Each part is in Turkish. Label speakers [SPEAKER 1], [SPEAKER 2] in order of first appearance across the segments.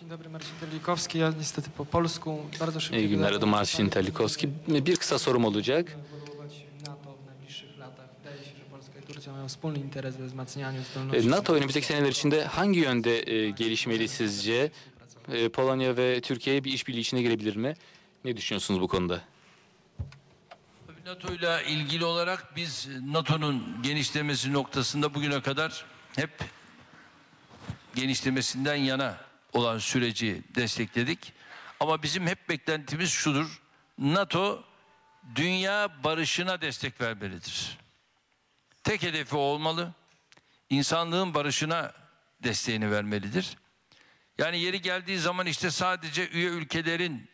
[SPEAKER 1] Dzień dobry, Marcin Terlikowski. Ja niestety po polsku bardzo szybko...
[SPEAKER 2] İyi günler adım Marcin Terlikowski. Bir kısa sorum olacak.
[SPEAKER 1] NATO.
[SPEAKER 2] E, NATO önümüzdeki seneler içinde hangi yönde e, gelişmeli sizce? E, Polonya ve Türkiye bir işbirliği içine girebilir mi? Ne düşünüyorsunuz bu konuda?
[SPEAKER 3] NATO ile ilgili olarak biz NATO'nun genişlemesi noktasında bugüne kadar hep genişlemesinden yana olan süreci destekledik. Ama bizim hep beklentimiz şudur. NATO dünya barışına destek vermelidir. Tek hedefi olmalı. İnsanlığın barışına desteğini vermelidir. Yani yeri geldiği zaman işte sadece üye ülkelerin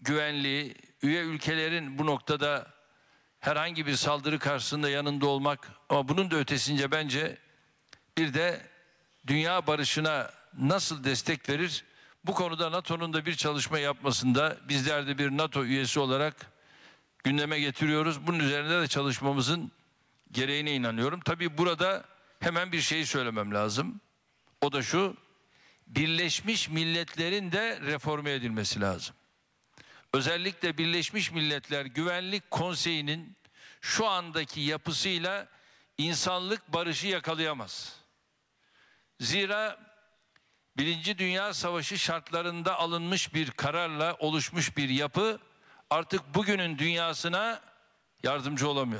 [SPEAKER 3] güvenliği, üye ülkelerin bu noktada herhangi bir saldırı karşısında yanında olmak ama bunun da ötesince bence bir de dünya barışına nasıl destek verir? Bu konuda NATO'nun da bir çalışma yapmasında bizler de bir NATO üyesi olarak gündeme getiriyoruz. Bunun üzerinde de çalışmamızın gereğine inanıyorum. Tabii burada hemen bir şey söylemem lazım. O da şu, Birleşmiş Milletler'in de reforme edilmesi lazım özellikle Birleşmiş Milletler Güvenlik Konseyi'nin şu andaki yapısıyla insanlık barışı yakalayamaz. Zira Birinci Dünya Savaşı şartlarında alınmış bir kararla oluşmuş bir yapı artık bugünün dünyasına yardımcı olamıyor.